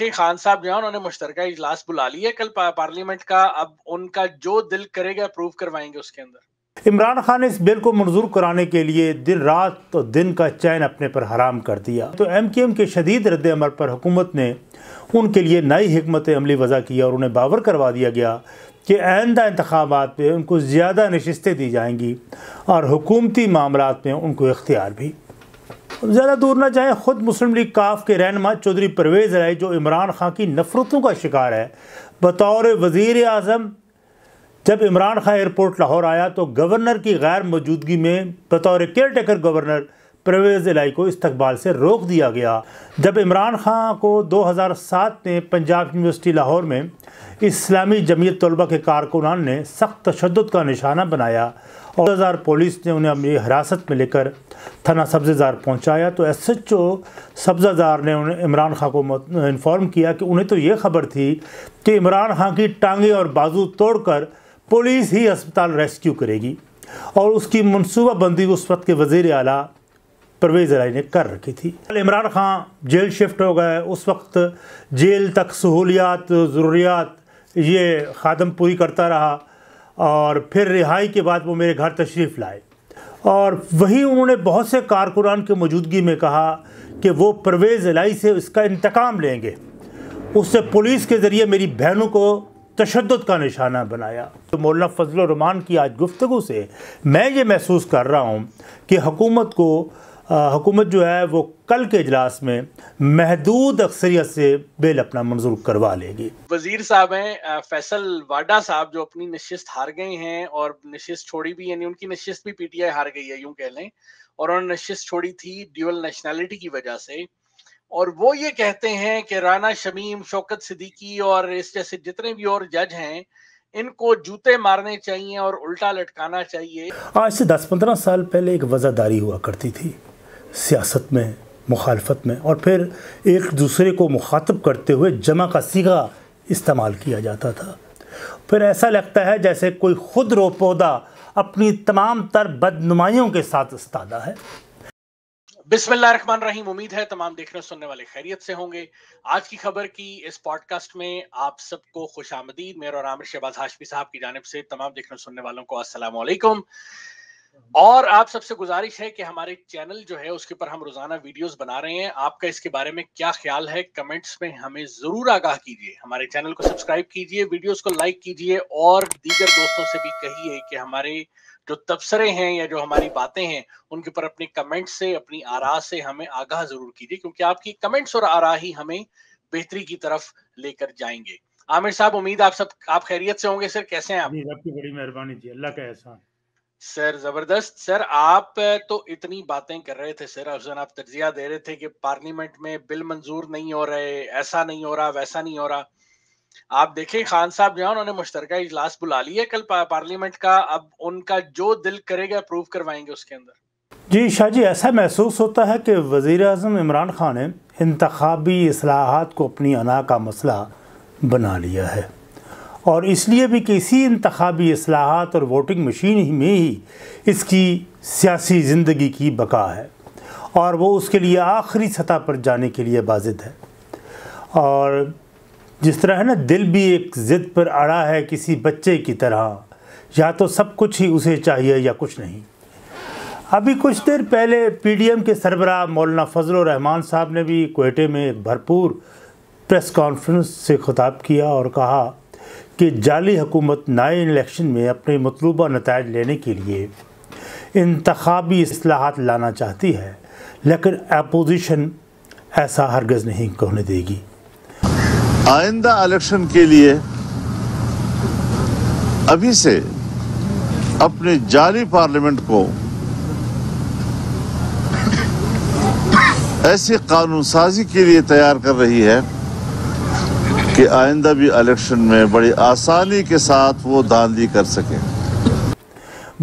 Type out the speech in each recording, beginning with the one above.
खान साहब जो है, उन्होंने मुश्तरका इजलास बुला लिया कल पार्लियामेंट का। अब उनका जो दिल करेगा अप्रूव करवाएँगे उसके अंदर। इमरान खान ने इस बिल को मंजूर कराने के लिए दिन रात तो दिन का चैन अपने पर हराम कर दिया। तो एम के एम के शदीद रद्द अमल पर हुकूमत ने उनके लिए नई हमत अमली वजह की और उन्हें बावर करवा दिया गया कि आइंदा इंतबात में उनको ज़्यादा नशस्तें दी जाएँगी और हुकूमती मामला में उनको इख्तियार भी। ज़्यादा दूर ना जाए, ख़ुद मुस्लिम लीग काफ के रहनमा चौधरी परवेज़ राय जो इमरान खान की नफ़रतों का शिकार है। बतौर वज़ी अजम जब इमरान खान एयरपोर्ट लाहौर आया तो गवर्नर की गैर मौजूदगी में बतौर केयर टेकर गवर्नर परवेज़ लाई को इस्तबाल से रोक दिया गया। जब इमरान खान को 2007 में पंजाब यूनिवर्सिटी लाहौर में इस्लामी जमीयत तलबा के कारकुनान ने सख्त तशद का निशाना बनाया और पुलिस ने उन्हें हिरासत में लेकर थाना सब्ज़ार पहुँचाया। तो एस एच ओ सब्ज़ार ने उन्हें इमरान खां को इन्फॉर्म किया कि उन्हें तो ये खबर थी कि इमरान खां की टांगे और बाजू तोड़कर पुलिस ही अस्पताल रेस्क्यू करेगी और उसकी मनसूबाबंदी उस वक्त के वज़ीर अला परवेज़ राय ने कर रखी थी। इमरान खान जेल शिफ्ट हो गए। उस वक्त जेल तक सहूलियात, ज़रूरियात ये खादम पूरी करता रहा। और फिर रिहाई के बाद वो मेरे घर तशरीफ़ लाए। और वही उन्होंने बहुत से कारकुनान की मौजूदगी में कहा कि वो परवेज़ लाई से इसका इंतकाम लेंगे। उससे पुलिस के ज़रिए मेरी बहनों को तशद का निशाना बनाया। तो मौलाना फजल रमान की आज गुफ्तु से मैं ये महसूस कर रहा हूँ कि हुकूमत को हुकूमत जो है वो कल के इजलास में महदूद अक्सरियत से बिल अपना मंजूर करवा लेगी। वज़ीर साहब हैं फैसल वाडा साहब जो अपनी नशस्त हार गए हैं और नशस्त छोड़ी भी यानी उनकी नशस्त भी पीटीआई हार गई है यूँ कह लें और उन्होंने नशस्त छोड़ी थी ड्यूअल नेशनैलिटी की वजह से। और वो ये कहते हैं कि राना शमीम शौकत सिद्दीकी और इस जैसे जितने भी और जज हैं इनको जूते मारने चाहिए और उल्टा लटकाना चाहिए। आज से 10-15 साल पहले एक वजादारी हुआ करती थी। सियासत में, मुखालफत में और फिर एक दूसरे को मुखातब करते हुए जमा का सीगा इस्तेमाल किया जाता था। फिर ऐसा लगता है जैसे कोई खुद रो पौधा अपनी तमाम तर बदनुमाइयों के साथ इस्तादा है। बिस्मिल्लाहमान रहीम उम्मीद है तमाम देखने सुनने वाले खैरियत से होंगे। आज की खबर की इस पॉडकास्ट में आप सबको खुश आमदीद। मेरे और आमिर शहबाज हाशमी साहब की जानब से तमाम देखने सुनने वालों को अस्सलाम वालेकुम और आप सबसे गुजारिश है कि हमारे चैनल जो है, उसके ऊपर हम रोज़ाना वीडियोस बना रहे हैं। आपका इसके बारे में क्या ख्याल है, कमेंट्स में हमें ज़रूर आगाह कीजिए। हमारे चैनल को सब्सक्राइब कीजिए, वीडियोस को लाइक कीजिए और दीगर दोस्तों से भी कहिए कि हमारे जो तबसरे हैं या जो हमारी बातें हैं, उनके ऊपर अपने कमेंट से, अपनी आरा से हमें आगाह ज़रूर कीजिए, क्योंकि आपकी कमेंट्स और आरा ही हमें बेहतरी की तरफ़ लेकर जाएँगे। आमिर साहब, उम्मीद आप सब, आप खैरियत से होंगे, सर? कैसे हैं आप? बड़ी मेहरबानी जी। अल्लाह का एहसान। सर, ज़बरदस्त। सर, आप तो इतनी बातें कर रहे थे सर अफजन आप तजिया दे रहे थे कि पार्लियामेंट में बिल मंजूर नहीं हो रहे, ऐसा नहीं हो रहा, वैसा नहीं हो रहा। आप देखें, खान साहब जो उन्होंने मुश्तरका इजलास बुला लिया कल पार्लियामेंट का। अब उनका जो दिल करेगा अप्रूव करवाएँगे उसके अंदर। जी, शाह जी, ऐसा महसूस होता है कि वज़ीर अजम इमरान खान ने इंतबी असलाहत को अपनी अना का मसला बना लिया है। और इसलिए भी कि इसी इंतबी असलाहत और वोटिंग मशीन ही में ही इसकी सियासी ज़िंदगी की बका है और वो उसके लिए आखिरी सतह पर जाने के लिए बाजिद है। और जिस तरह है ना, दिल भी एक ज़िद पर अड़ा है किसी बच्चे की तरह, या तो सब कुछ ही उसे चाहिए या कुछ नहीं। अभी कुछ देर पहले पीडीएम के सरबराह मौलाना फजल रहमान साहब ने भी कोयटे में एक भरपूर प्रेस कॉन्फ्रेंस से खिताब किया और कहा कि जाली हुकूमत नए इलेक्शन में अपने मतलूबा नतज लेने के लिए इंतबी असलाहत लाना चाहती है, लेकिन अपोजिशन ऐसा हरगज़ नहीं कहने देगी। आइंदा इलेक्शन के लिए अभी से अपने जाली पार्लियामेंट को ऐसी कानून साजी के लिए तैयार कर रही है कि आइंदा भी इलेक्शन में बड़ी आसानी के साथ वो धांधली कर सके।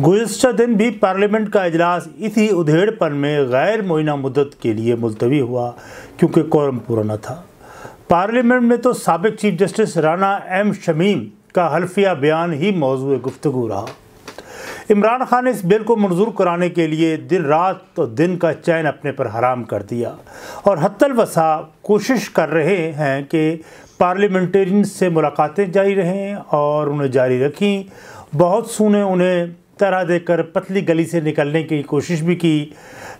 गुजशत दिन भी पार्लियामेंट का अजलास इसी उधेड़पन में गैर मुइना मुद्दत के लिए मुलतवी हुआ, क्योंकि कौरम पूरा न था। पार्लियामेंट में तो सबक chief justice Rana M Shamim का हल्फिया बयान ही मौजू गुफ्तु रहा। इमरान खान ने इस बिल को मंजूर कराने के लिए दिन रात तो दिन का चैन अपने पर हराम कर दिया। और हत्तल वसा कोशिश कर रहे हैं कि पार्लियामेंटेरियन से मुलाकातें जारी रहें और उन्हें जारी रखी। बहुत सुने उन्हें तरह देकर पतली गली से निकलने की कोशिश भी की।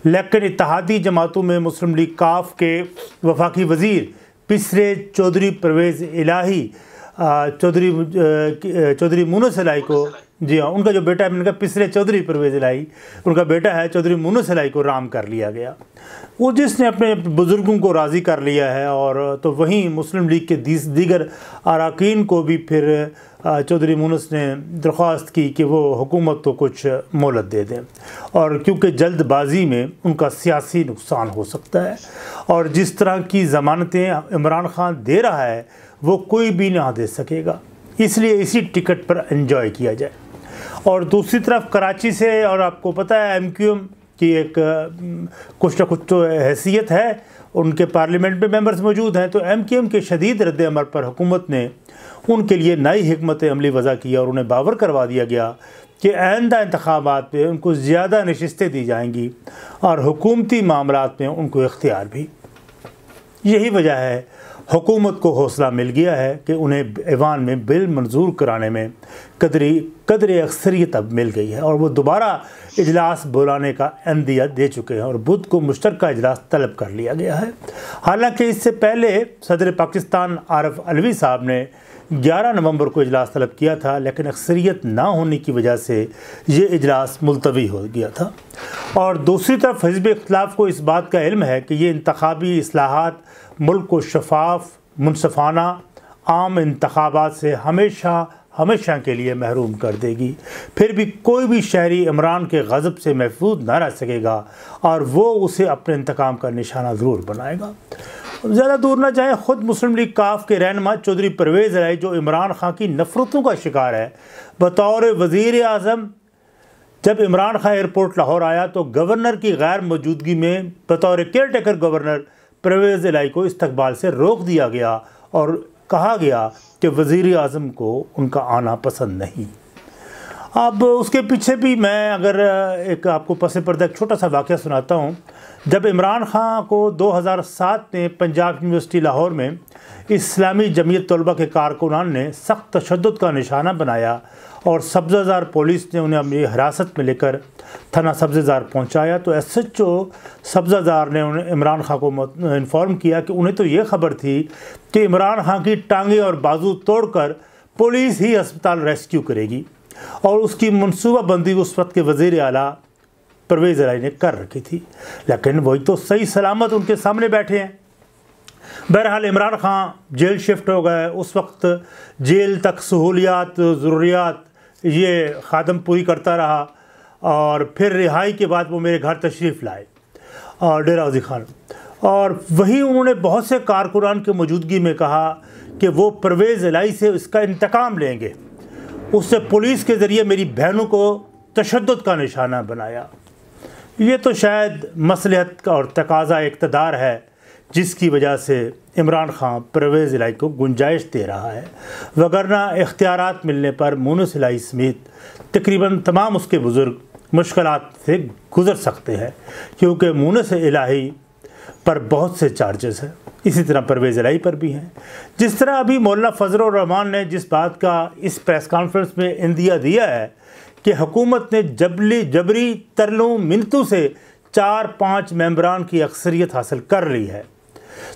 लेकिन इतिहादी जमातों में मुस्लिम लीग काफ के वफाकी वज़ीर पिसरे चौधरी परवेज़ इलाही चौधरी चौधरी मुनस इलाही को जी हाँ उनका जो बेटा है, मैंने कहा, पिछले चौधरी परवेज इलाई उनका बेटा है, चौधरी मुनस इलाई को राम कर लिया गया। वो जिसने अपने बुज़ुर्गों को राज़ी कर लिया है, और तो वहीं मुस्लिम लीग के दीगर अरकान को भी फिर चौधरी मुनस ने दरख्वास्त की कि वो हुकूमत को कुछ मोहलत दे दें। और क्योंकि जल्दबाजी में उनका सियासी नुकसान हो सकता है, और जिस तरह की ज़मानतें इमरान खान दे रहा है, वो कोई भी ना दे सकेगा। इसलिए इसी टिकट पर एंजॉय किया जाए। और दूसरी तरफ़ कराची से, और आपको पता है एम क्यू एम की एक कुछ ना कुछ तो हैसियत है। उनके पार्लियामेंट में मेंबर्स मौजूद हैं। तो एम क्यू एम के शदीद रद्द अमल पर हुकूमत ने उनके लिए नई हमत अमली वज़ा की और उन्हें बावर करवा दिया गया कि आइंदा इंतबात में उनको ज़्यादा नशस्तें दी जाएँगी और हुकूमती मामला में उनको इख्तियार भी। यही वजह है हुकूमत को हौसला मिल गया है कि उन्हें ऐवान में बिल मंजूर कराने में कदरी, कदर अक्सरियत अब मिल गई है और वो दोबारा इजलास बुलाने का अंदिया दे चुके हैं और बुध को मुश्तर इजलास तलब कर लिया गया है। हालाँकि इससे पहले सदर पाकिस्तान आरफ अलवी साहब ने 11 नवंबर को इजलास तलब किया था, लेकिन अक्सरियत ना होने की वजह से ये इजलास मुलतवी हो गया था। और दूसरी तरफ़ हजब इख्तलाफ को इस बात का इल्म है कि ये इंतबी असलाहत मुल्क को शफाफ, मुनसफाना, आम इंतबात से हमेशा हमेशा के लिए महरूम कर देगी। फिर भी कोई भी शहरी इमरान के गज़ब से महफूज ना रह सकेगा और वो उसे अपने इंतकाम का निशाना ज़रूर बनाएगा। ज़्यादा दूर ना जाए, ख़ुद मुस्लिम लीग काफ के रहनमा चौधरी परवेज़ राय, जो इमरान खान की नफ़रतों का शिकार है। बतौर वज़ी अजम जब इमरान खान एयरपोर्ट लाहौर आया तो गवर्नर की गैर मौजूदगी में बतौर केयर टेकर गवर्नर परवेज़ इलाई को इस्तबाल से रोक दिया गया और कहा गया कि वज़ी अजम को उनका आना पसंद नहीं। अब उसके पीछे भी मैं अगर एक आपको पस पर्दा एक छोटा सा वाक़ सुनाता हूँ। जब इमरान खान को 2007 में पंजाब यूनिवर्सिटी लाहौर में इस्लामी जमीयत तलबा के कारकुनान ने सख्त तशद का निशाना बनाया और सब्ज़ाजार पुलिस ने उन्हें अपनी हिरासत में लेकर थाना सब्ज़ाजार पहुँचाया। तो एस एच ओ सब्ज़ाजार ने उन्हें, इमरान खां को इन्फॉर्म किया कि उन्हें तो ये खबर थी कि इमरान खां की टांगे और बाजू तोड़कर पुलिस ही अस्पताल रेस्क्यू करेगी और उसकी मनसूबाबंदी उस वक्त के वज़ीर अला परवेज़ राय ने कर रखी थी। लेकिन वही तो सही सलामत उनके सामने बैठे हैं। बहरहाल इमरान खां जेल शिफ्ट हो गए। उस वक्त जेल तक सहूलियात, ज़रूरियात ये ख़ादम पूरी करता रहा और फिर रिहाई के बाद वो मेरे घर तशरीफ़ लाए, और डेरा खान। और वही उन्होंने बहुत से कारकुनान की मौजूदगी में कहा कि वो परवेज़ लाई से इसका इंतकाम लेंगे। उससे पुलिस के ज़रिए मेरी बहनों को तशद का निशाना बनाया। ये तो शायद मसलहत और तकाजा इकतदार है जिसकी वजह से इमरान खान परवेज़ इलाई को गुंजाइश दे रहा है। वगरना इख्तियार मिलने पर मोनस इलाई समेत तकरीबन तमाम उसके बुज़ुर्ग मुश्किल से गुज़र सकते हैं, क्योंकि मुनस इलाही पर बहुत से चार्जेस हैं। इसी तरह परवेज़ इलाई पर भी हैं। जिस तरह अभी मौलाना फजल रहमान ने जिस बात का इस प्रेस कॉन्फ्रेंस में इंदिया दिया है कि हुकूमत ने जबली जबरी तरलों मिनतों से चार पाँच मेम्बरान की अक्सरियत हासिल कर ली है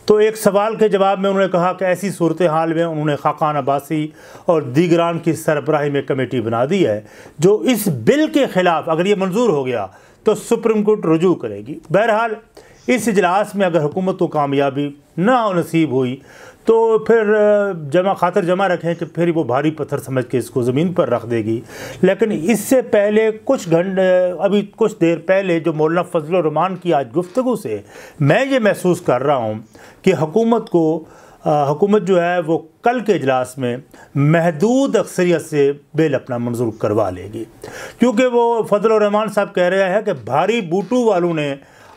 तो एक सवाल के जवाब में उन्होंने कहा कि ऐसी सूरत हाल में उन्होंने खाकान अब्बासी और दीगरान की सरबराही में कमेटी बना दी है, जो इस बिल के ख़िलाफ़, अगर ये मंजूर हो गया तो सुप्रीम कोर्ट रजू करेगी। बहरहाल, इस इजलास में अगर हुकूमत को कामयाबी ना नसीब हुई तो फिर जमा खातर जमा रखें कि फिर वो भारी पत्थर समझ के इसको ज़मीन पर रख देगी। लेकिन इससे पहले कुछ घंटे, अभी कुछ देर पहले जो मौलाना फजल रमान की आज गुफ्तु से मैं ये महसूस कर रहा हूँ कि हुकूमत को हुकूमत जो है वो कल के अजलास में महदूद अक्सरियत से बिल अपना मंजूर करवा लेगी। क्योंकि वो फजल रहमान साहब कह रहे हैं कि भारी बूटू वालों ने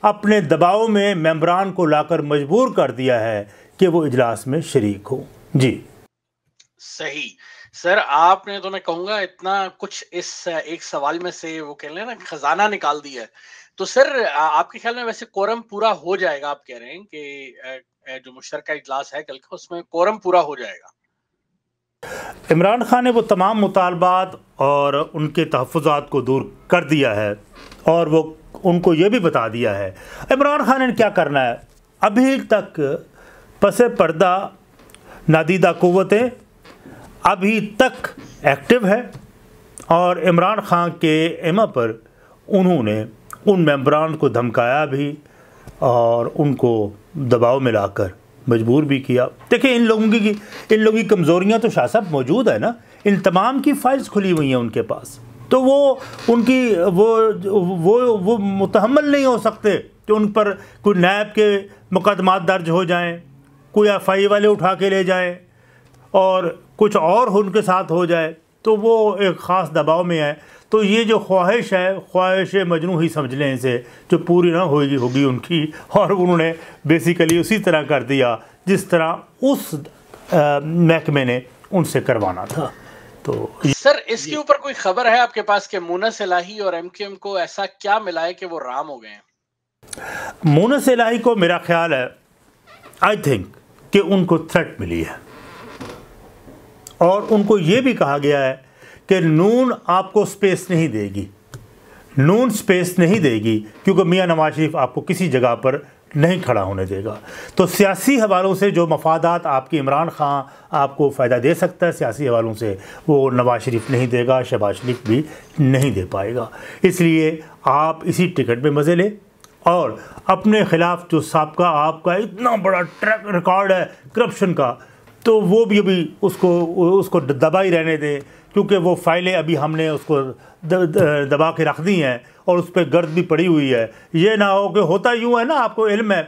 अपने दबाव में मेम्बरान को लाकर मजबूर कर दिया है कि वो इजलास में शरीक हो। जी। सही। सर आपने तो मैं कहूँगा इतना कुछ इस एक सवाल में से वो कह लें ना खजाना निकाल दिया है। तो सर आपके ख्याल में वैसे कोरम पूरा हो जाएगा आप कह रहे हैं कि जो मुश्तर इजलास है कल का उसमें कोरम पूरा हो जाएगा? इमरान खान ने वो तमाम मुतालबात और उनके तहफ़ात को दूर कर दिया है और वो उनको ये भी बता दिया है। इमरान खान ने क्या करना है? अभी तक पस पर्दा, नादीदा क़वतें, अभी तक एक्टिव है और इमरान खान के एमा पर उन्होंने उन मेम्बरान को धमकाया भी और उनको दबाव में लाकर मजबूर भी किया। देखिए, इन लोगों की, इन लोगों की कमज़ोरियाँ तो शाह साहब मौजूद है ना? इन तमाम की फाइल्स खुली हुई हैं उनके पास। तो वो, उनकी, वो वो वो मुतहमल नहीं हो सकते कि उन पर कोई नैब के मुकदमात दर्ज हो जाएँ। कोई एफ़ आई वाले उठा के ले जाएँ और कुछ और उनके साथ हो जाए तो वो एक ख़ास दबाव में है। तो ये जो ख्वाहिश है ख्वाहिश मजनू ही समझ लें इसे जो पूरी ना होगी होगी उनकी और उन्होंने बेसिकली उसी तरह कर दिया जिस तरह उस महकमे ने उनसे करवाना था। तो सर इसके ऊपर कोई खबर है आपके पास कि मूनस इलाही और एमकेएम को ऐसा क्या मिला है कि वो राम हो गए मूनस इलाही को मेरा ख्याल है आई थिंक कि उनको थ्रेट मिली है। और उनको ये भी कहा गया है कि नून आपको स्पेस नहीं देगी। नून स्पेस नहीं देगी क्योंकि मियाँ नवाज़ शरीफ आपको किसी जगह पर नहीं खड़ा होने देगा। तो सियासी हवालों से जो मफादात आपके इमरान खां आपको फ़ायदा दे सकता है, सियासी हवालों से वो नवाज़ शरीफ नहीं देगा, शहबाज शरीफ भी नहीं दे पाएगा। इसलिए आप इसी टिकट में मज़े लें। और अपने ख़िलाफ़ जो सबका, आपका इतना बड़ा ट्रैक रिकॉर्ड है करप्शन का तो वो भी अभी उसको उसको दबा ही रहने दें, क्योंकि वो फाइलें अभी हमने उसको दबा के रख दी हैं और उस पर गर्द भी पड़ी हुई है। ये ना हो कि होता यूँ है ना आपको इल्म है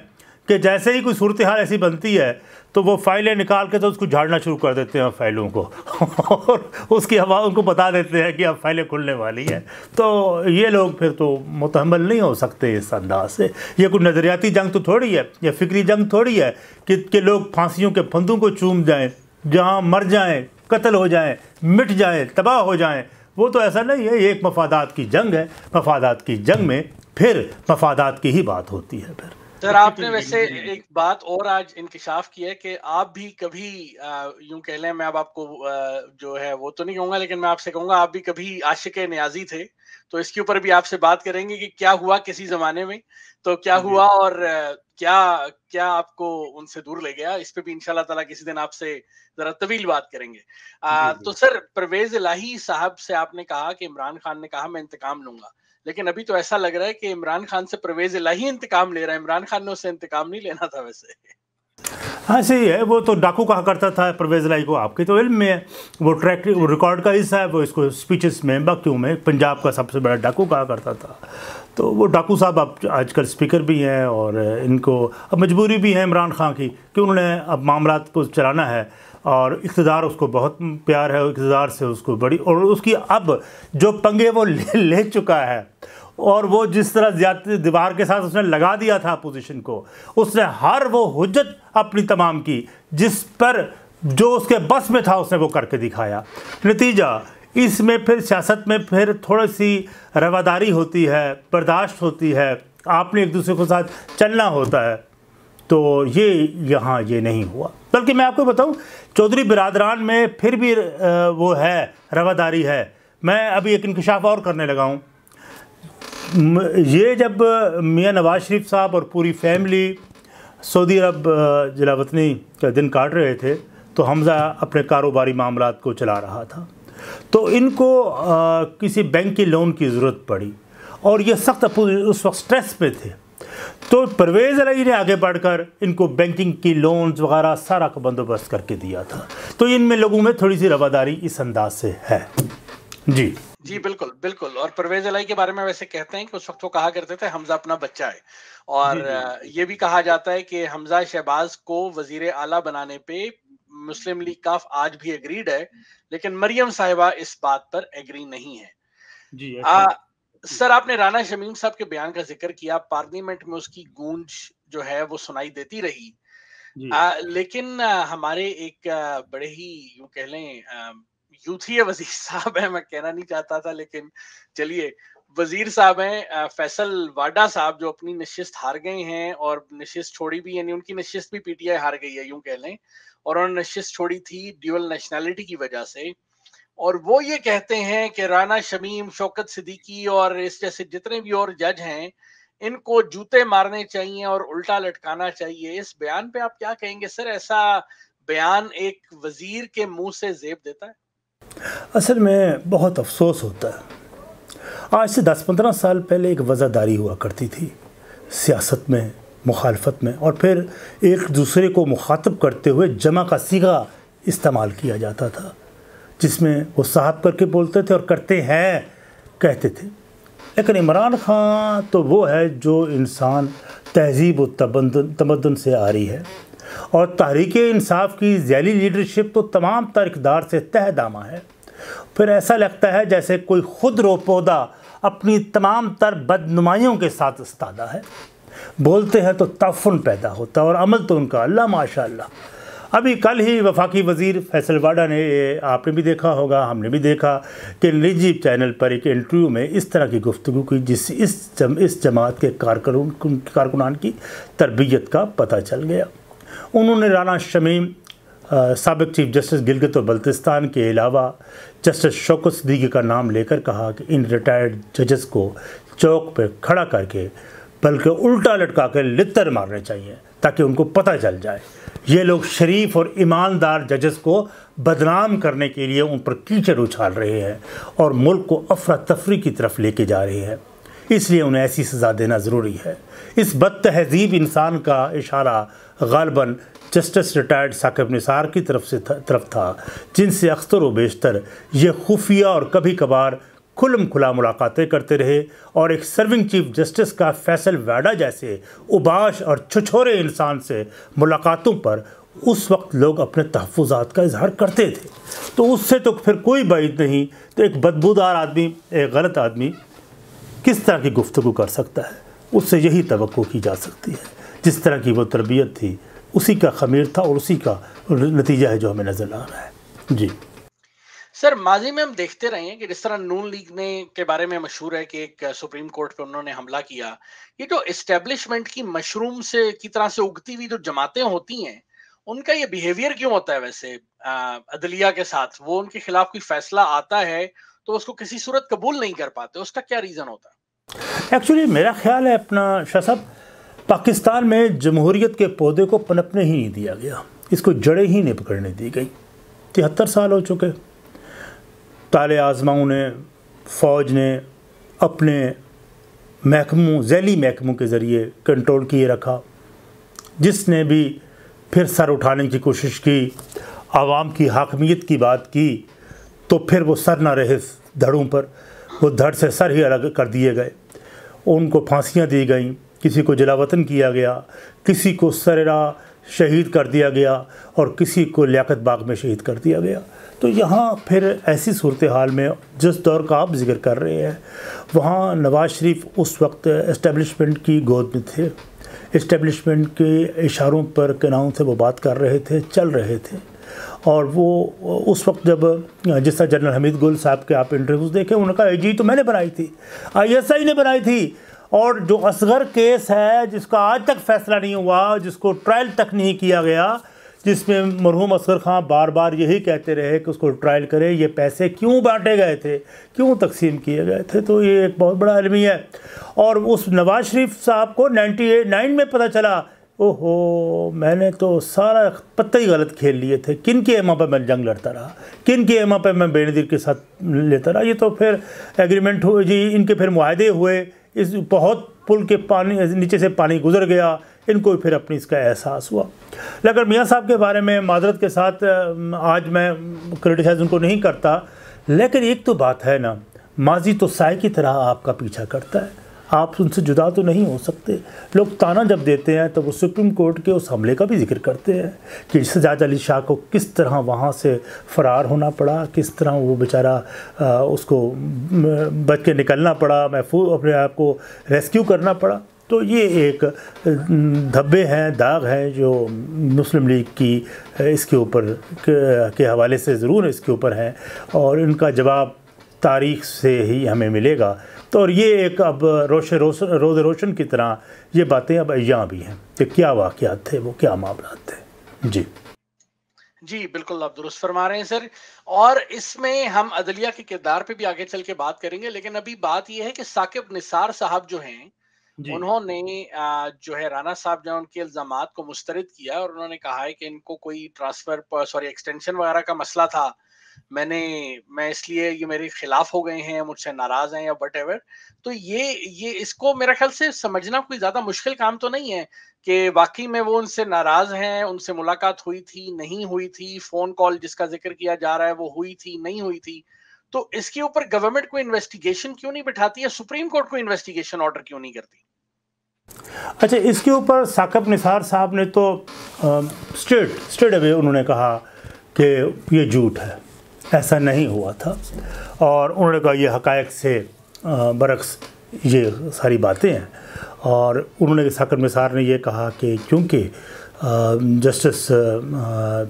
कि जैसे ही कोई सूरत हाल ऐसी बनती है तो वो फाइलें निकाल के तो उसको झाड़ना शुरू कर देते हैं फाइलों को। और उसकी हवा उनको बता देते हैं कि अब फाइलें खुलने वाली हैं। तो ये लोग फिर तो मुतहमल नहीं हो सकते इस अंदाज से। ये कोई नज़रियाती जंग तो थोड़ी है या फिक्री जंग थोड़ी है कि, कि लोग फांसियों के फंदों को चूम जाएँ जहाँ मर जाएँ कत्ल हो जाएँ मिट जाएँ तबाह हो जाएँ। वो तो ऐसा नहीं है ये एक मफादात की जंग है। मफादात की जंग में फिर मफादात की ही बात होती है फिर। सर आपने वैसे एक बात और आज इंकशाफ किया है कि आप भी कभी यूँ कह लें मैं अब आपको जो है वो तो नहीं कहूँगा लेकिन मैं आपसे कहूँगा आप भी कभी आशिक न्याजी थे तो इसके ऊपर भी आपसे बात करेंगे कि क्या हुआ किसी जमाने में? तो क्या हुआ और क्या क्या आपको उनसे दूर ले गया? इस पे भी इंशाल्लाह ताला किसी दिन आपसे जरा तवील बात करेंगे। आ, तो सर परवेज इलाही साहब से आपने कहा कि इमरान खान ने कहा मैं इंतकाम लूँगा। लेकिन अभी तो ऐसा लग रहा है कि इमरान खान से परवेज इलाही इंतकाम ले रहा है। इमरान खान ने उससे इंतकाम नहीं लेना था वैसे। हाँ सही है वो तो डाकू कहा करता था परवेज लाई को आपके तो इल्म में है। वो ट्रैक रिकॉर्ड का हिस्सा है, वो इसको स्पीचेस में बक्तियों में पंजाब का सबसे बड़ा डाकू कहा करता था। तो वो डाकू साहब अब आजकल स्पीकर भी हैं और इनको अब मजबूरी भी है इमरान खान की कि उन्होंने अब मामला को चलाना है और इकतदार उसको बहुत प्यार है इकतदार से उसको बड़ी और उसकी अब जो पंगे वो ले, ले चुका है और वो जिस तरह ज़्यादा दीवार के साथ उसने लगा दिया था अपोजिशन को उसने हर वो हजत अपनी तमाम की जिस पर जो उसके बस में था उसने वो करके दिखाया। नतीजा इसमें फिर सियासत में फिर थोड़ी सी रवादारी होती है, बर्दाश्त होती है। आपने एक दूसरे के साथ चलना होता है। तो ये यहाँ ये नहीं हुआ। बल्कि मैं आपको बताऊँ, चौधरी बिरादरान में फिर भी वो है, रवादारी है। मैं अभी एक इंकशाफ और करने लगा हूँ। ये जब मियाँ नवाज़ शरीफ साहब और पूरी फैमिली सऊदी अरब जिला वतनी का दिन काट रहे थे तो हमज़ा अपने कारोबारी मामला को चला रहा था। तो इनको आ, किसी बैंक की लोन की ज़रूरत पड़ी। और ये सख्त उस वक्त स्ट्रेस पे थे। तो परवेज अली ने आगे बढ़कर इनको बैंकिंग की लोन्स वगैरह सारा का बंदोबस्त करके दिया था। तो इनमें लोगों में थोड़ी सी रवादारी इस अंदाज से है। जी। जी बिल्कुल बिल्कुल। और परवेज अलाई के बारे में वैसे कहते हैं कि उस वक्त वो कहा करते थे हमजा अपना बच्चा है। और. ये भी कहा जाता है कि हमजा शहबाज को वज़ीर आला बनाने पे मुस्लिम लीग काफ आज भी एग्रीड है लेकिन मरियम साहिबा इस बात पर एग्री नहीं है। जी आ, सर आपने राना शमीम साहब के बयान का ज़िक्र किया पार्लियामेंट में उसकी गूंज जो है वो सुनाई देती रही। आ, लेकिन आ, हमारे एक आ, बड़े ही यूँ कह लें यूथी वज़ीर साहब है मैं कहना नहीं चाहता था लेकिन चलिए वज़ीर साहब हैं फैसल वाडा साहब जो अपनी नशिस्त हार गए हैं और नशिस्त छोड़ी भी यानी उनकी नशिस्त भी पीटीआई हार गई है यूँ कह लें। और उन्होंने नशिस्त छोड़ी थी ड्यूअल नेशनैलिटी की वजह से। और वो ये कहते हैं कि राना शमीम, शौकत सिद्दीकी और इस जैसे जितने भी और जज हैं, इनको जूते मारने चाहिए और उल्टा लटकाना चाहिए। इस बयान पे आप क्या कहेंगे? सर, ऐसा बयान एक वज़ीर के मुँह से जेब देता है? असल में बहुत अफसोस होता है। आज से 10-15 साल पहले एक वज़ादारी हुआ करती थी। सियासत में मुखालफत में और फिर एक दूसरे को मुखातब करते हुए जमा का सीगा इस्तेमाल किया जाता था, जिसमें वो साहब करके बोलते थे और करते हैं, कहते थे। लेकिन इमरान खान तो वो है जो इंसान तहजीब व तमदन से आ रही है। और तहरीक इंसाफ की जैली लीडरशिप तो तमाम तर इकदार से तह दामा है। फिर ऐसा लगता है जैसे कोई खुद रो पौधा अपनी तमाम तर बदनुमाइयों के साथ इस्तादा है। बोलते हैं तो तफन पैदा होता है और अमल तो उनका अल्लाह माशा अभी कल ही वफाकी वज़ीर फैसल वाडा ने आपने भी देखा होगा हमने भी देखा कि निजी चैनल पर एक इंटरव्यू में इस तरह की गुफ्तु की जिस इस जम, इस जमात के कारकुन कारकुनान की तरबियत का पता चल गया। उन्होंने राना शमीम सबक चीफ जस्टिस गिलगित और बल्तिस्तान के अलावा जस्टिस शौकत सदीकी का नाम लेकर कहा कि इन रिटायर्ड जजेस को चौक पर खड़ा करके बल्कि उल्टा लटका कर लितर मारने चाहिए, ताकि उनको पता चल जाए। ये लोग शरीफ और ईमानदार जजेस को बदनाम करने के लिए उन पर कीचड़ उछाल रहे हैं और मुल्क को अफरा तफरी की तरफ़ लेके जा रहे हैं। इसलिए उन्हें ऐसी सज़ा देना ज़रूरी है। इस बद तहजीब इंसान का इशारा गालबन जस्टिस रिटायर्ड साकिब निसार की तरफ़ से तरफ़ था, जिनसे अख्तर व बेशतर ये खुफिया और कभी कभार खुलम खुला मुलाकातें करते रहे और एक सर्विंग चीफ जस्टिस का फैसल वाडा जैसे उबाश और छछोरे इंसान से मुलाकातों पर उस वक्त लोग अपने तहफ़ात का इजहार करते थे। तो उससे तो फिर कोई बात नहीं तो एक बदबूदार आदमी, एक गलत आदमी किस तरह की गुफ्तु कर सकता है? उससे यही तो की जा सकती है। जिस तरह की वो तरबियत थी, उसी का खमीर था और उसी का नतीजा है जो हमें नज़र आ रहा है। जी। सर, माजी में हम देखते रहे हैं कि जिस तरह नून लीग ने के बारे में मशहूर है कि एक सुप्रीम कोर्ट पे उन्होंने हमला किया, ये जो इस्टेब्लिशमेंट की मशरूम से की तरह से उगती हुई जो जमातें होती हैं, उनका ये बिहेवियर क्यों होता है वैसे? अदलिया के साथ, वो उनके खिलाफ कोई फैसला आता है तो उसको किसी सूरत कबूल नहीं कर पाते, उसका क्या रीज़न होता है? एक्चुअली मेरा ख्याल है अपना शाह साहब, पाकिस्तान में जमहूरियत के पौधे को पनपने ही नहीं दिया गया। इसको जड़ें ही नहीं पकड़ने दी गई। तिहत्तर साल हो चुके। ताले आजमाओं ने, फ़ौज ने अपने महकमों जैली महकमों के ज़रिए कंट्रोल किए रखा, जिसने भी फिर सर उठाने की कोशिश की, आवाम की हाकमियत की बात की तो फिर वो सर ना रहे धड़ों पर, वो धड़ से सर ही अलग कर दिए गए। उनको फांसियाँ दी गई, किसी को जलावतन किया गया, किसी को सरेरा शहीद कर दिया गया, और किसी को लियाकत बाग में शहीद कर दिया गया। तो यहाँ फिर ऐसी सूरत हाल में जिस दौर का आप ज़िक्र कर रहे हैं, वहाँ नवाज़ शरीफ उस वक्त इस्टेब्लिशमेंट की गोद में थे। इस्टेब्लिशमेंट के इशारों पर किनारों से वो बात कर रहे थे, चल रहे थे। और वो उस वक्त जब जिस तरह जनरल हमीद गुल साहब के आप इंटरव्यूज़ देखे, उन्होंने कहा जी तो मैंने बनाई थी। आई एस आई ने बनाई थी। और जो असगर केस है, जिसका आज तक फैसला नहीं हुआ, जिसको ट्रायल तक नहीं किया गया जिसमें मरहूम असगर खां बार बार यही कहते रहे कि उसको ट्रायल करें, ये पैसे क्यों बांटे गए थे? क्यों तकसीम किए गए थे? तो ये एक बहुत बड़ा अलमी है। और उस नवाज़ शरीफ साहब को नाइन्टी एट नाइन में पता चला, ओहो, मैंने तो सारा पत्ते ही गलत खेल लिए थे। किन के एमा पर मैं जंग लड़ता रहा? किन के एमा पर मैं बेनज़ीर के साथ लेता रहा? ये तो फिर एग्रीमेंट हुए जी, इनके फिर माहदे हुए। इस बहुत पुल के पानी, नीचे से पानी गुजर गया। इनको फिर अपनी इसका एहसास हुआ। लेकिन मियाँ साहब के बारे में, माजरत के साथ आज मैं क्रिटिसाइज उनको नहीं करता, लेकिन एक तो बात है ना, माजी तो साय की तरह आपका पीछा करता है। आप उनसे जुदा तो नहीं हो सकते। लोग ताना जब देते हैं तो वो सुप्रीम कोर्ट के उस हमले का भी ज़िक्र करते हैं कि सजाद अली शाह को किस तरह वहाँ से फ़रार होना पड़ा, किस तरह वो बेचारा उसको बच के निकलना पड़ा महफूज अपने आप को रेस्क्यू करना पड़ा। तो ये एक धब्बे हैं, दाग हैं जो मुस्लिम लीग की इसके ऊपर, के हवाले से ज़रूर इसके ऊपर हैं और इनका जवाब तारीख से ही हमें मिलेगा। तो और ये एक अब रोश रोज़ रोशन की तरह ये बातें अब अयाँ भी हैं कि क्या वाक़ थे, वो क्या मामला थे। जी। जी, बिल्कुल आप दुरुस्त फरमा रहे हैं, सर। और इसमें हम अदलिया के किरदार पे भी आगे चल के बात करेंगे, लेकिन अभी बात यह है कि साकिब निसार साहब जो हैं उन्होंने जो है राणा साहब जो उनके इल्ज़ाम को मुस्तरद किया और उन्होंने कहा है कि इनको कोई ट्रांसफ़र सॉरी, एक्सटेंशन वगैरह का मसला था। मैंने, मैं इसलिए ये मेरे खिलाफ हो गए हैं, मुझसे नाराज़ हैं या वट तो ये ये इसको मेरा ख्याल से समझना कोई ज़्यादा मुश्किल काम तो नहीं है कि वाकई में वो उनसे नाराज़ हैं, उनसे मुलाकात हुई थी, नहीं हुई थी, फ़ोन कॉल जिसका ज़िक्र किया जा रहा है वो हुई थी, नहीं हुई थी। तो इसके ऊपर गवर्नमेंट को इन्वेस्टिगेशन क्यों नहीं बिठाती है सुप्रीम कोर्ट को इन्वेस्टिगेशन ऑर्डर क्यों नहीं करती? अच्छा इसके ऊपर साकब निसार साहब ने तो स्ट्रेट स्ट्रेट अवे उन्होंने कहा कि ये झूठ है, ऐसा नहीं हुआ था। और उन्होंने कहा, ये हकायक से बरक्स ये सारी बातें हैं। और उन्होंने साकब निसार ने ये कहा कि क्योंकि जस्टिस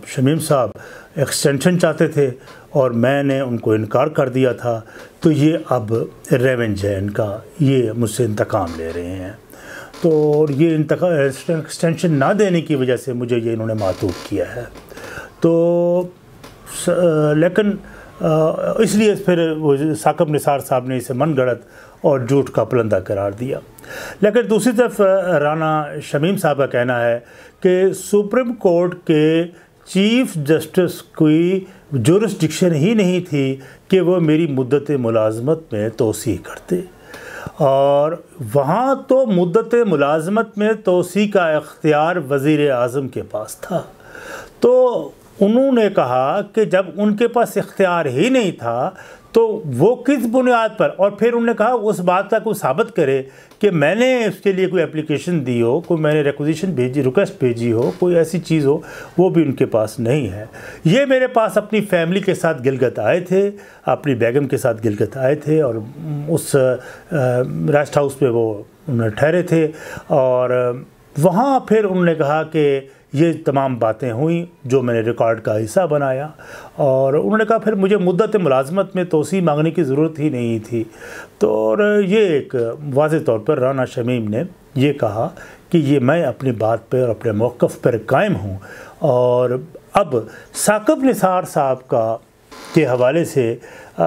शमीम साहब एक्सटेंशन चाहते थे और मैंने उनको इनकार कर दिया था तो ये अब रेवेंज है इनका, ये मुझसे इंतकाम ले रहे हैं। तो और ये एक्सटेंशन ना देने की वजह से मुझे ये इन्होंने मातूब किया है। तो लेकिन इसलिए फिर साकब निसार साहब ने इसे मन गढ़त और झूठ का पुलंदा करार दिया। लेकिन दूसरी तरफ़ राना शमीम साहब का कहना है कि सुप्रीम कोर्ट के चीफ जस्टिस की जुरिस्डिक्शन ही नहीं थी कि वो मेरी मुद्दत मुलाजमत में तोसी करते। और वहाँ तो मुद्दत मुलाजमत में तोसी का अख्तियार वज़ी अज़म के पास था। तो उन्होंने कहा कि जब उनके पास इख्तियार ही नहीं था तो वो किस बुनियाद पर? और फिर उन्होंने कहा, उस बात का कोई साबित करे कि मैंने उसके लिए कोई एप्लीकेशन दी हो, कोई मैंने रिक्वेजिशन भेजी रिक्वेस्ट भेजी हो, कोई ऐसी चीज़ हो, वो भी उनके पास नहीं है। ये मेरे पास अपनी फैमिली के साथ गिलगत आए थे, अपनी बेगम के साथ गिलगत आए थे और उस रेस्ट हाउस पे वो उन्हें ठहरे थे। और, वहाँ फिर उन्होंने कहा कि ये तमाम बातें हुई जो मैंने रिकॉर्ड का हिस्सा बनाया। और उन्होंने कहा फिर मुझे मुद्दत मुलाजमत में तोसी मांगने की ज़रूरत ही नहीं थी। तो और ये एक वाज तौर पर राना शमीम ने ये कहा कि ये मैं अपनी बात पर और अपने मौक़ पर कायम हूँ। और अब साकब निसार साहब का के हवाले से आ,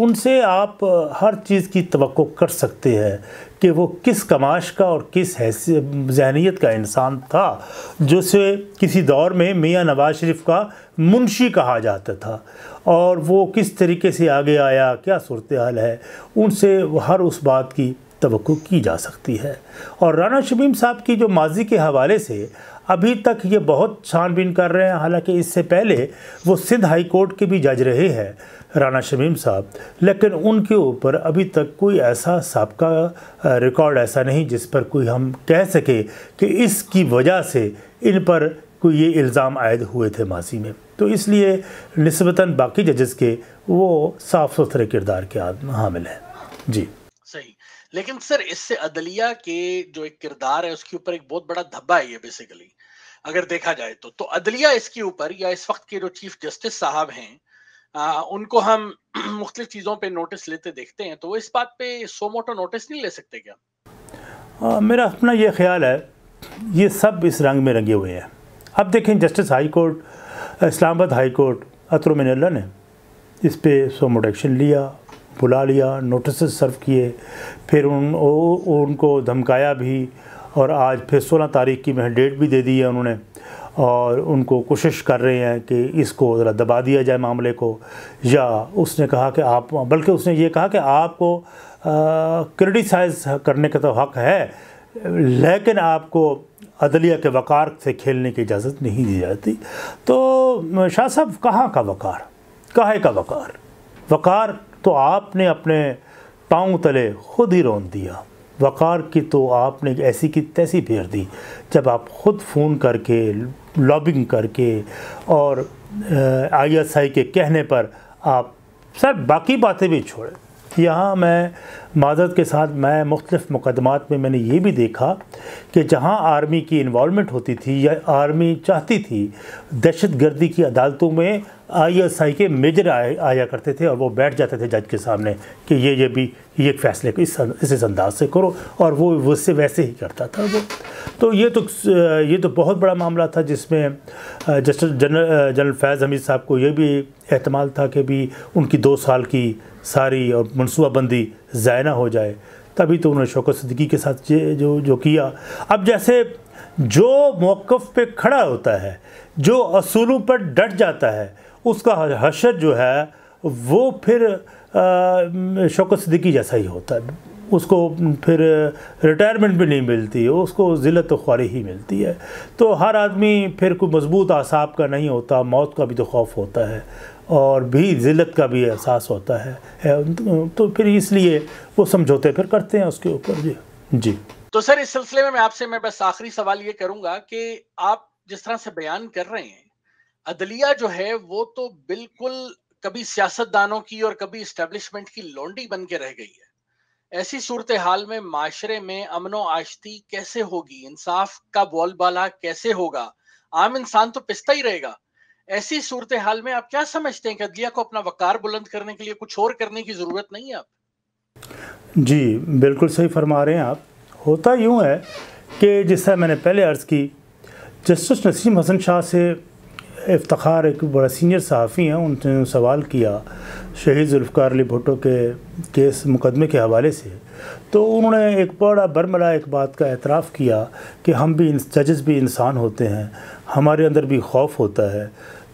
उनसे आप हर चीज़ की तो कर सकते हैं। कि वो किस कमाश का और किस जहनीत का इंसान था जो से किसी दौर में मियाँ नवाज़ शरीफ का मुंशी कहा जाता था। और वो किस तरीके से आगे आया, क्या सूरत हाल है, उनसे हर उस बात की तो की जा सकती है। और राना शमीम साहब की जो माजी के हवाले से अभी तक ये बहुत छानबीन कर रहे हैं, हालाँकि इससे पहले वो सिंध हाई कोर्ट के भी जज रहे हैं। राना शमीम साहब। लेकिन उनके ऊपर अभी तक कोई ऐसा सबका रिकॉर्ड ऐसा नहीं जिस पर कोई हम कह सके कि इसकी वजह से इन पर कोई ये इल्ज़ाम आयद हुए थे माजी में। तो इसलिए नस्बता बाकी जजेस के वो साफ़ सुथरे किरदार के हामिल हैं। जी। सही। लेकिन सर, इससे अदलिया के जो एक किरदार है, उसके ऊपर एक बहुत बड़ा धब्बा है ये बेसिकली अगर देखा जाए तो। तो अदलिया इसके ऊपर या इस वक्त के जो चीफ जस्टिस साहब हैं आ, उनको हम मुख्तलिफ़ चीज़ों पे नोटिस लेते देखते हैं तो वो इस बात पे सो मोटो नोटिस नहीं ले सकते क्या? आ, मेरा अपना ये ख्याल है ये सब इस रंग में रंगे हुए हैं। अब देखें justice high court Islamabad high court Athar Minallah ने इस पर सो मोटो एक्शन लिया बुला लिया नोटिस सर्व किए फिर उन ओ, उनको धमकाया भी और आज फिर सोलह तारीख की मैं डेट भी दे दी है उन्होंने। और उनको कोशिश कर रहे हैं कि इसको ज़रा दबा दिया जाए मामले को। या उसने कहा कि आप, बल्कि उसने ये कहा कि आपको क्रिटिसाइज करने का तो हक़ है, लेकिन आपको अदलिया के वक़ार से खेलने की इजाज़त नहीं दी जाती। तो शाह साहब, कहाँ का वक़ार? कहे का वक़ार? वक़ार तो आपने अपने पाँव तले खुद ही रोन दिया। वक़ार की तो आपने ऐसी की तैसी फेर दी। जब आप ख़ुद फ़ोन करके लॉबिंग करके और आईएसआई के कहने पर आप सर बाकी बातें भी छोड़ें। यहाँ मैं माजरत के साथ मैं मुख्तलिफ़ मुकदमात में मैंने ये भी देखा कि जहाँ आर्मी की इन्वॉलमेंट होती थी या आर्मी चाहती थी, दहशत गर्दी की अदालतों में आई एस आई के मेजर आया करते थे और वो बैठ जाते थे जज के सामने कि ये ये भी, ये फ़ैसले इस इस अंदाज से करो और वो उससे वैसे ही करता था वो। तो ये तो ये तो बहुत बड़ा मामला था जिसमें justice general general Faiz Hameed साहब को ये भी एहतमाल था कि भी उनकी दो साल की सारी और मनसूबाबंदी ज़ाय ना हो जाए, तभी तो उन्होंने शौकत सदगी के साथ जो जो किया। अब जैसे जो मौक़ पे खड़ा होता है, जो असूलों पर डट जाता है, उसका हशर जो है, वो फिर शौकत सदगी जैसा ही होता है। उसको फिर रिटायरमेंट भी नहीं मिलती, उसको ज़िलत तो ख्वारी ही मिलती है। तो हर आदमी फिर कोई मज़बूत आसाब का नहीं होता, मौत का भी तो खौफ होता है, और भी ज़िलत का भी एहसास होता है। तो फिर इसलिए वो समझौते फिर करते हैं उसके ऊपर, जी। जी। तो सर, इस सिलसिले में मैं आपसे, मैं बस आखिरी सवाल ये करूँगा कि आप जिस तरह से बयान कर रहे हैं, अदलिया जो है, वो तो बिल्कुल कभी सियासतदानों की और कभी इस्टेब्लिशमेंट की लोंडी बन के रह गई है। ऐसी सूरत हाल में माशरे में अमनो आशती कैसे होगी? इंसाफ का बोलबाला कैसे होगा? आम इंसान तो पिसता ही रहेगा। ऐसी सूरत हाल में आप क्या समझते हैं कि अदलिया को अपना वकार बुलंद करने के लिए कुछ और करने की ज़रूरत नहीं है आप जी, बिल्कुल सही फरमा रहे हैं आप। होता यूँ है कि जिस तरह मैंने पहले अर्ज़ की, जस्टिस नसीम हसन शाह से इफ्तार एक बड़ा सीनियर सहाफ़ी हैं, उनसे सवाल किया शहीद जुल्फ़ार अली भुट्टो के केस मुकदमे के हवाले से। तो उन्होंने एक बड़ा बरमला एक बात का एतराफ़ किया कि हम भी जजेस भी इंसान होते हैं, हमारे अंदर भी खौफ होता है।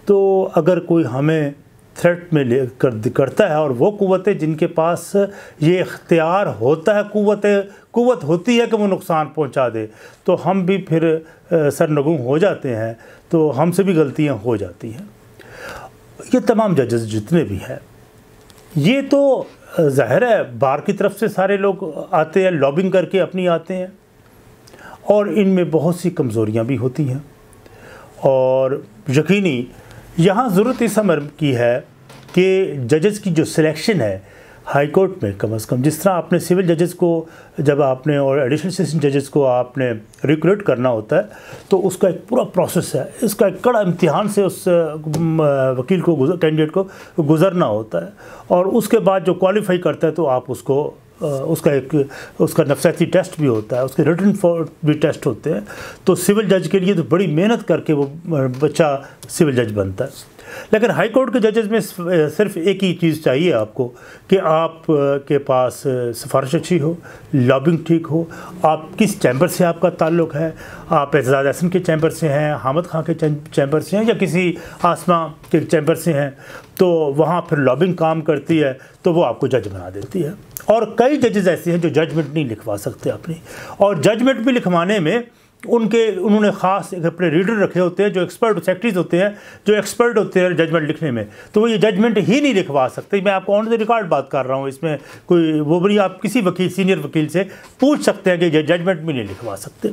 तो अगर कोई हमें थ्रेट में ले, कर, करता है और वो क़वतें जिनके पास ये इख्तियार होता है क़वतें क़वत होती है कि वो नुकसान पहुँचा दे तो हम भी फिर सरनगू हो जाते हैं तो हमसे भी गलतियाँ हो जाती हैं। ये तमाम जजेस जितने भी हैं, ये तो ज़ाहिर है बार की तरफ़ से सारे लोग आते हैं, लॉबिंग करके अपनी आते हैं, और इनमें बहुत सी कमज़ोरियाँ भी होती हैं। और यकीनी, यहाँ ज़रूरत इस अमर की है कि जजेस की जो सिलेक्शन है हाई कोर्ट में कम अज़ कम, जिस तरह आपने सिविल जजेस को, जब आपने और एडिशनल सेशन जजेस को आपने रिक्रूट करना होता है तो उसका एक पूरा प्रोसेस है। इसका एक कड़ा इम्तिहान से उस वकील को कैंडिडेट को गुजरना होता है। और उसके बाद जो क्वालिफाई करता है तो आप उसको उसका एक, उसका नफसियाती टेस्ट भी होता है, उसके रिटर्न फॉर भी टेस्ट होते हैं। तो सिविल जज के लिए तो बड़ी मेहनत करके वो बच्चा सिविल जज बनता है। लेकिन हाई कोर्ट के जजेस में सिर्फ़ एक ही चीज़ चाहिए आपको कि आप के पास सिफारिश अच्छी हो, लॉबिंग ठीक हो। आप किस चैम्बर से आपका ताल्लुक़ है? आप एजाज हसन के चैम्बर से हैं, हामद खां के चैम्बर से हैं या किसी आसमा के चैम्बर से हैं? तो वहाँ फिर लॉबिंग काम करती है तो वो आपको जज बना देती है। और कई जजेस ऐसे हैं जो जजमेंट नहीं लिखवा सकते अपनी। और जजमेंट भी लिखवाने में उनके, उन्होंने ख़ास अपने रीडर रखे होते हैं, जो एक्सपर्ट सेक्रेटरीज होते हैं, जो एक्सपर्ट होते हैं जजमेंट लिखने में। तो वो ये जजमेंट ही नहीं लिखवा सकते। मैं आपको ऑन द रिकॉर्ड बात कर रहा हूँ, इसमें कोई, वो भी आप किसी वकील सीनियर वकील से पूछ सकते हैं कि ये जजमेंट भी नहीं लिखवा सकते।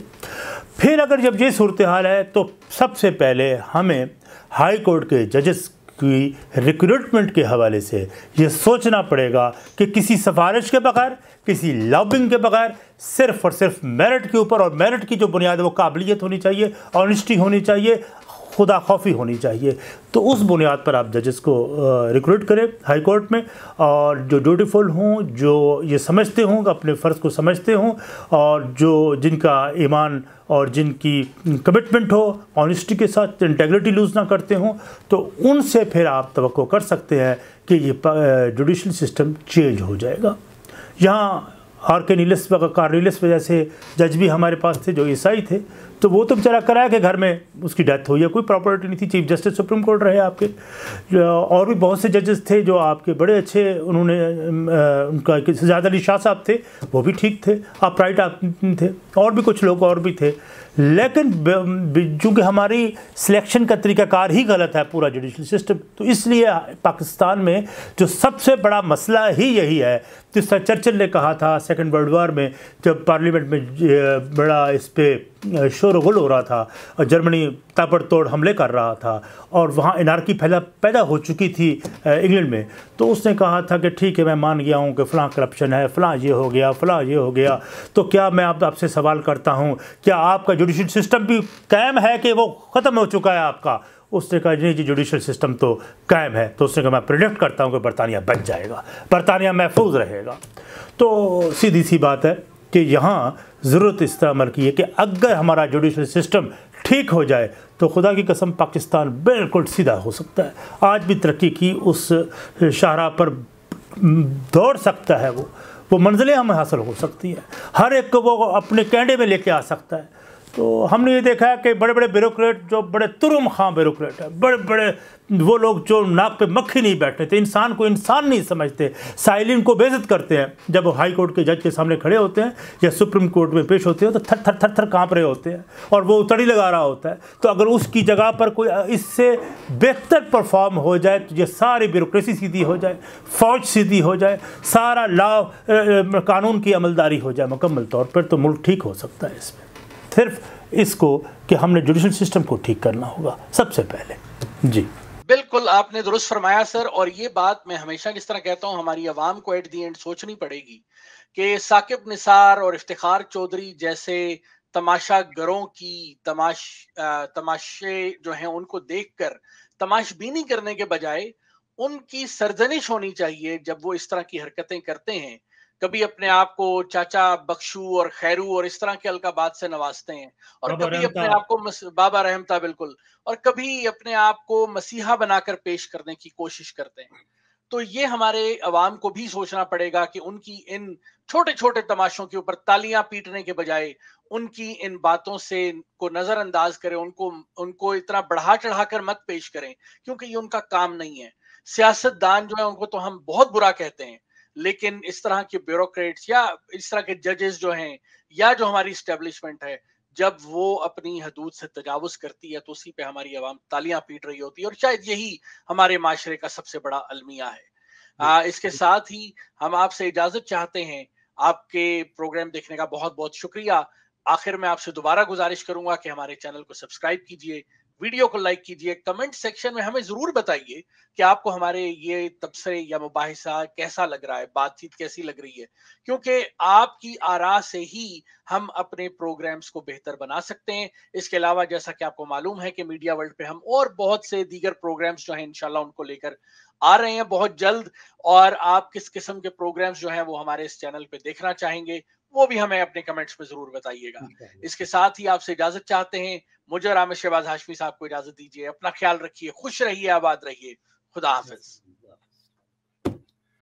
फिर अगर जब ये सूरत हाल है तो सबसे पहले हमें हाई कोर्ट के जजेस की रिक्रूटमेंट के हवाले से ये सोचना पड़ेगा कि किसी सिफारिश के बगैर, किसी लॉबिंग के बगैर सिर्फ़ और सिर्फ़ मेरिट के ऊपर और मेरिट की जो बुनियाद है वो काबिलियत होनी चाहिए ऑनिस्टी होनी चाहिए खुदा खौफी होनी चाहिए। तो उस बुनियाद पर आप जजेस को रिक्रूट करें हाई कोर्ट में और जो ड्यूटीफुल हों, जो ये समझते हों, अपने फ़र्ज़ को समझते हों और जो जिनका ईमान और जिनकी कमिटमेंट हो ऑनेस्टी के साथ इंटेग्रिटी लूज़ ना करते हों तो उनसे फिर आप तो कर सकते हैं कि ये जुडिशल सिस्टम चेंज हो जाएगा। यहाँ आर के नीलस कार्निलस वजह से जज भी हमारे पास थे, जो ईसाई थे तो वो तो बेचारा कराया कि घर में उसकी डेथ हुई है। कोई प्रॉपर्टी नहीं थी। चीफ जस्टिस सुप्रीम कोर्ट रहे आपके। और भी बहुत से जजेस थे जो आपके बड़े अच्छे, उन्होंने उनका ज़्यादा अली शाह साहब थे, वो भी ठीक थे। आप राइट आप थे। और भी कुछ लोग और भी थे। लेकिन चूँकि हमारी सिलेक्शन का तरीकाकार ही गलत है पूरा जुडिशल सिस्टम तो इसलिए पाकिस्तान में जो सबसे बड़ा मसला ही यही है। जिस तरह चर्चिल ने कहा था सेकेंड वर्ल्ड वार में, जब पार्लियामेंट में बड़ा इस पर शोर गुल हो रहा था और जर्मनी ताबड़तोड़ हमले कर रहा था और वहाँ इनारकी फैला पैदा हो चुकी थी इंग्लैंड में। तो उसने कहा था कि ठीक है, मैं मान गया हूँ कि फ़लाँ करप्शन है, फ़लाँ ये हो गया, फ़लाँ ये हो गया। तो क्या मैं आप आपसे सवाल करता हूँ, क्या आपका जुडिशल सिस्टम भी कायम है कि वो ख़त्म हो चुका है आपका? उसने कहा नहीं जी जुडिशल सिस्टम तो कायम है। तो उसने कहा, मैं प्रिडिक्ट करता हूँ कि बरतानिया बच जाएगा, बरतानिया महफूज रहेगा। तो सीधी सी बात है कि यहाँ ज़रूरत इस अमल की है कि अगर हमारा जुडिशल सिस्टम ठीक हो जाए तो खुदा की कसम पाकिस्तान बिल्कुल सीधा हो सकता है। आज भी तरक्की की उस शाहरा पर दौड़ सकता है वो। वो मंजिलें हमें हासिल हो सकती हैं। हर एक को वो अपने कैंडे में लेके आ सकता है। तो हमने ये देखा है कि बड़े बड़े ब्यूरोक्रेट, जो बड़े तुरुम खां ब्यूरोक्रेट है बड़े बड़े वो लोग जो नाक पे मक्खी नहीं बैठते थे, इंसान को इंसान नहीं समझते, साइलिन को बेजत करते हैं, जब हाई कोर्ट के जज के सामने खड़े होते हैं, या सुप्रीम कोर्ट में पेश होते हैं तो थर थर थर थर काँप रहे होते हैं, और वो उतड़ी लगा रहा होता है। तो अगर उसकी जगह पर कोई इससे बेहतर परफॉर्म हो जाए तो ये सारी ब्यूरोक्रेसी सीधी हो जाए, फौज सीधी हो जाए, सारा लॉ कानून की अमलदारी हो जाए, मुकम्मल तौर पर तो मुल्क ठीक हो सकता है इसमें। सिर्फ़ इसको कि हमने जुडिशल सिस्टम को ठीक करना होगा, सबसे पहले। जी। बिल्कुल, आपने दुरुस्त फरमाया, सर, और ये बात मैं हमेशा किस तरह कहता हूँ, हमारी आवाम को एट दी एंड सोचनी पड़ेगी कि साकिब निसार और इफ्तिखार चौधरी जैसे तमाशा गरों की तमाश तमाशे जो हैं, उनको देखकर तमाशबीनी करने के बजाय उनकी सरजनिश होनी चाहिए जब वो इस तरह की हरकतें करते हैं। कभी अपने आप को चाचा बख्शू और खैरू और इस तरह के अलकाबाद से नवाजते हैं। और कभी अपने आप को बाबा रहमता बिल्कुल। और कभी अपने आप को मसीहा बनाकर पेश करने की कोशिश करते हैं। तो ये हमारे अवाम को भी सोचना पड़ेगा कि उनकी इन छोटे छोटे तमाशों के ऊपर तालियाँ पीटने के बजाय उनकी इन बातों से को नजरअंदाज करें उनको उनको इतना बढ़ा चढ़ाकर मत पेश करें क्योंकि ये उनका काम नहीं है। सियासतदान जो है उनको तो हम बहुत बुरा कहते हैं। लेकिन इस तरह के ब्यूरोक्रेट्स या इस तरह के जजेस जो हैं या जो हमारी स्टेब्लिशमेंट है जब वो अपनी हदूद से तजावुज करती है तो उसी पे हमारी आवाम तालियाँ पीट रही होती है और शायद यही हमारे माशरे का सबसे बड़ा अलमिया है। आ, इसके साथ ही हम आपसे इजाज़त चाहते हैं आपके प्रोग्राम देखने का बहुत बहुत शुक्रिया। आखिर में आपसे दोबारा गुजारिश करूँगा कि हमारे चैनल को सब्सक्राइब कीजिए वीडियो को लाइक कीजिए, कमेंट सेक्शन में हमें ज़रूर बताइए कि आपको हमारे ये तबसरे या मुबाहिसा कैसा लग रहा है, बातचीत कैसी लग रही है? क्योंकि आपकी आरा से ही हम अपने प्रोग्राम्स को बेहतर बना सकते हैं। इसके अलावा जैसा कि आपको मालूम है कि मीडिया वर्ल्ड पे हम और बहुत से दीगर प्रोग्राम्स जो हैं इनशाला उनको लेकर आ रहे हैं बहुत जल्द। और आप किस किस्म के प्रोग्राम्स जो हैं, वो हमारे इस चैनल पे देखना चाहेंगे। वो भी हमें अपने कमेंट्स में ज़रूर बताइएगा। इसके साथ ही आपसे इजाज़त चाहते हैं। मुझे राम शहबाज हाशमी साहब को इजाज़त दीजिए। अपना ख्याल रखिए खुश रहिए आबाद रहिए। खुदा हाफिज।